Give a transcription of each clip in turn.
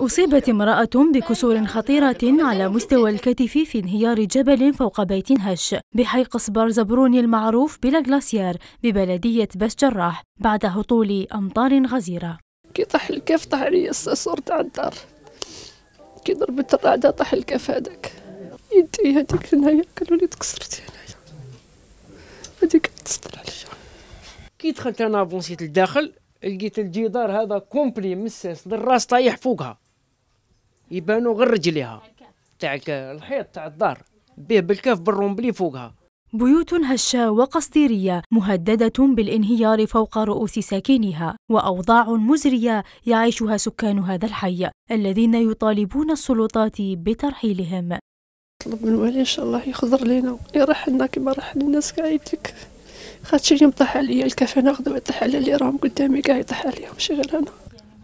أصيبت امرأة بكسور خطيرة على مستوى الكتف في انهيار جبل فوق بيت هش بحي قصبر زبروني المعروف ب La Glacière ببلدية باش جراح بعد هطول أمطار غزيرة. كي طاح الكاف طاح علي الصور تاع الدار. كي ضربت الرعدة طاح الكاف هذاك. يدي هذيك هنايا قالوا لي تكسرتي هنايا. هذيك تسطر عليا. كي دخلت أنا فونسيت لداخل لقيت الجدار هذا complet مساس الراس طايح فوقها. يبانوا غير رجليها. تاع الحيط تاع الدار. به بالكاف بال remblai فوقها. بيوت هشة وقصديرية مهددة بالانهيار فوق رؤوس ساكنيها وأوضاع مزرية يعيشها سكان هذا الحي الذين يطالبون السلطات بترحيلهم. طلب من الوالي إن شاء الله يحضر لنا يرحلنا كما رحل الناس قاعدك خاطر اليوم طاح عليا الكاف غدوة يطيح على اللي راهم قدامي كاع يطيح عليهم ماشي غير أنا.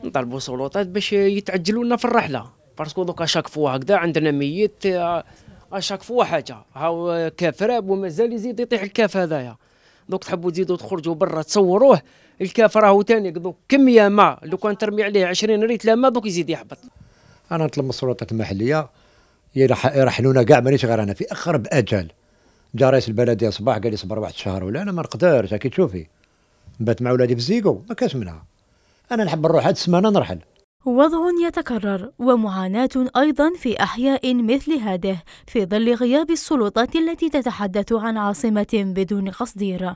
نطالبوا السلطات باش يتعجلوا لنا في الرحلة. parce que donc à chaque fois هكذا عندنا ميت à chaque fois حاجة. هاو كافراب ومازال يزيد يطيح الكاف هذايا. دوك تحبوا تزيدوا تخرجوا برا تصوروه الكاف راهو تاني. دوك كميه ما؟ لو كان ترمي عليه 20 ريت لا ما دوك يزيد يهبط. أنا نطلب من السلطات المحليه يرحلونا كاع مانيش غير أنا في أقرب أجل. جا رئيس البلديه صباح قال لي صبر واحد الشهر ولا أنا ما نقدرش كي تشوفي نبات مع ولادي في الزيكو ما كاش منها. أنا نحب نروح هاد السمانة نرحل. وضع يتكرر ومعاناة أيضا في أحياء مثل هذه في ظل غياب السلطات التي تتحدث عن عاصمة بدون قصدير.